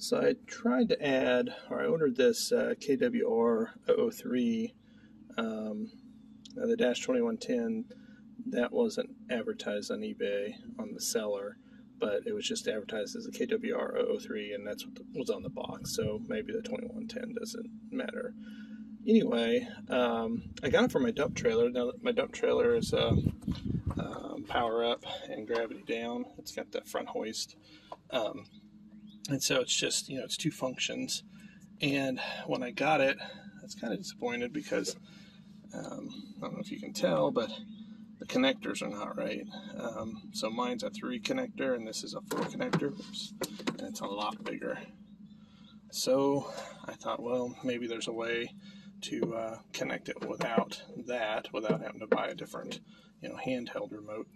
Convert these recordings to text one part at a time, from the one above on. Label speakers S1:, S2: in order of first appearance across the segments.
S1: So I tried to add, or I ordered this uh, KWR 003, um, the Dash 2110. That wasn't advertised on eBay on the seller, but it was just advertised as a KWR 003, and that's what was on the box. So maybe the 2110 doesn't matter. Anyway, um, I got it for my dump trailer. Now my dump trailer is a um, power up and gravity down. It's got the front hoist. Um, and so it's just, you know, it's two functions. And when I got it, I was kind of disappointed because um, I don't know if you can tell, but the connectors are not right. Um, so mine's a three connector and this is a four connector, Oops. and it's a lot bigger. So I thought, well, maybe there's a way to uh, connect it without that, without having to buy a different, you know, handheld remote.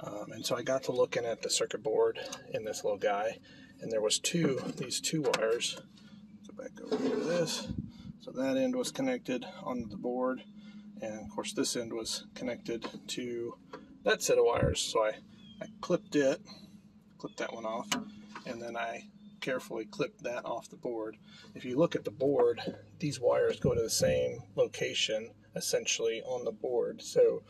S1: Um, and so I got to looking at the circuit board in this little guy, and there was two these two wires. Go back over to this. So that end was connected on the board. And of course this end was connected to that set of wires. So I, I clipped it clipped that one off and then I carefully clipped that off the board. If you look at the board these wires go to the same location essentially on the board. So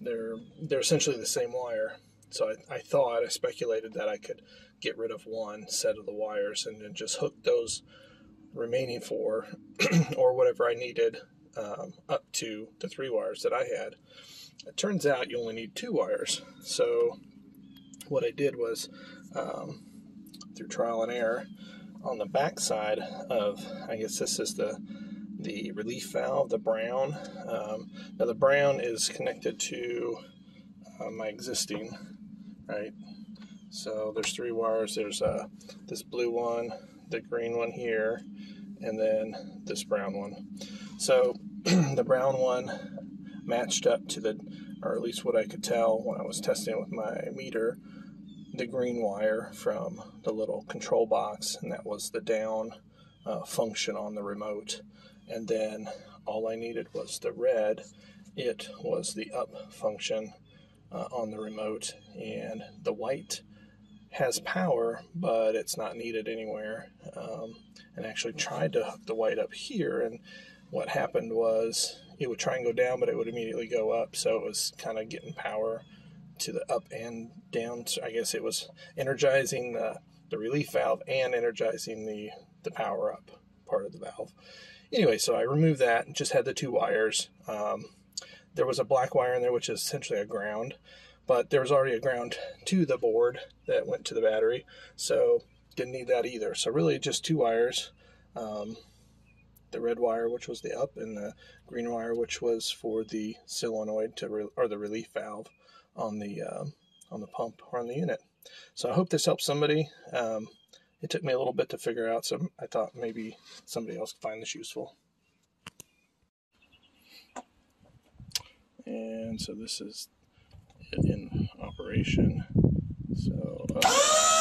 S1: they're they're essentially the same wire so I, I, thought, I speculated that I could get rid of one set of the wires and then just hook those remaining four or whatever I needed um, up to the three wires that I had. It turns out you only need two wires. So what I did was, um, through trial and error, on the back side of, I guess this is the the relief valve, the brown. Um, now the brown is connected to uh, my existing right? So there's three wires. There's uh, this blue one, the green one here, and then this brown one. So the brown one matched up to the, or at least what I could tell when I was testing with my meter, the green wire from the little control box, and that was the down uh, function on the remote. And then all I needed was the red. It was the up function uh, on the remote, and the white has power, but it's not needed anywhere. Um, and actually tried to hook the white up here, and what happened was it would try and go down, but it would immediately go up. So it was kind of getting power to the up and down. So I guess it was energizing the, the relief valve and energizing the, the power up part of the valve. Anyway, so I removed that and just had the two wires. Um, there was a black wire in there, which is essentially a ground, but there was already a ground to the board that went to the battery, so didn't need that either. So really just two wires, um, the red wire, which was the up, and the green wire, which was for the solenoid to re- or the relief valve on the um, on the pump or on the unit. So I hope this helps somebody. Um, it took me a little bit to figure out, so I thought maybe somebody else could find this useful. And so this is in operation. So. Uh,